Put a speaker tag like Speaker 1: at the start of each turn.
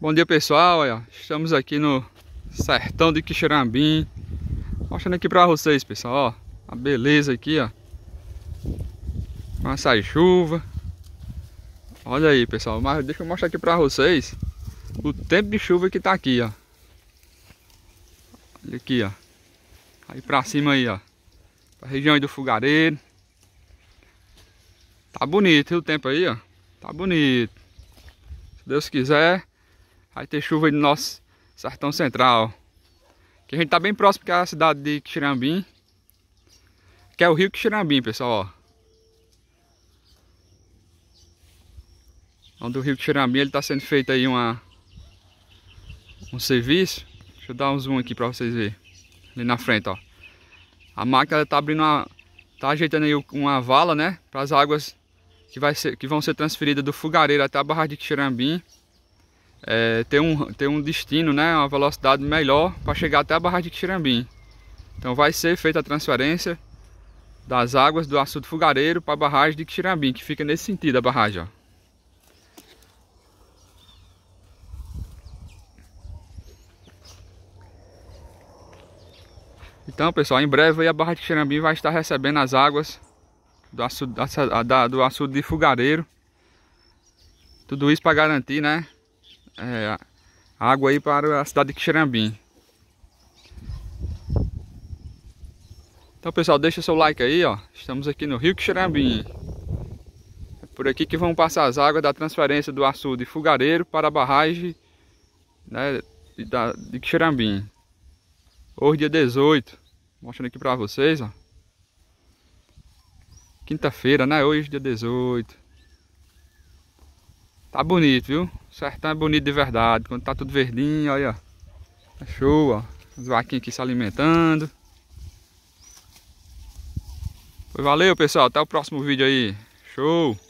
Speaker 1: Bom dia pessoal, olha, estamos aqui no sertão de Quixerambim. Mostrando aqui pra vocês pessoal, ó A beleza aqui, ó. Com essa chuva. Olha aí pessoal, mas deixa eu mostrar aqui pra vocês O tempo de chuva que tá aqui, ó. Olha aqui, ó. Aí pra cima aí, ó. Pra região aí do Fogareiro. Tá bonito o tempo aí, ó. Tá bonito. Se Deus quiser Vai ter chuva no nosso sertão central. Que a gente tá bem próximo que é a cidade de Quixirambim. Que é o rio Quixirambim, pessoal, ó. Onde o rio Quixirambim ele tá sendo feito aí uma um serviço. Deixa eu dar um zoom aqui para vocês verem. Ali na frente, ó. A máquina tá abrindo uma tá ajeitando aí uma vala, né, para as águas que vai ser que vão ser transferidas do Fogareiro até a barragem de Quixirambim é, ter, um, ter um destino, né, uma velocidade melhor para chegar até a barragem de Quixirambim. Então vai ser feita a transferência das águas do açude fogareiro para a barragem de Quixirambim, que fica nesse sentido a barragem. Ó. Então pessoal, em breve a barragem de Quixirambim vai estar recebendo as águas do açude, do açude de fogareiro. Tudo isso para garantir, né, é, água aí para a cidade de Quixerambim. Então pessoal, deixa seu like aí, ó. Estamos aqui no Rio Quixerambim. É por aqui que vão passar as águas da transferência do açude Fugareiro para a barragem né, de, de Quixerambim. Hoje dia 18. Mostrando aqui para vocês, ó. Quinta-feira, né? Hoje dia 18. Tá bonito, viu? O sertão é bonito de verdade. Quando tá tudo verdinho, olha. É show, ó. As vaquinhas aqui se alimentando. Foi, valeu, pessoal. Até o próximo vídeo aí. Show!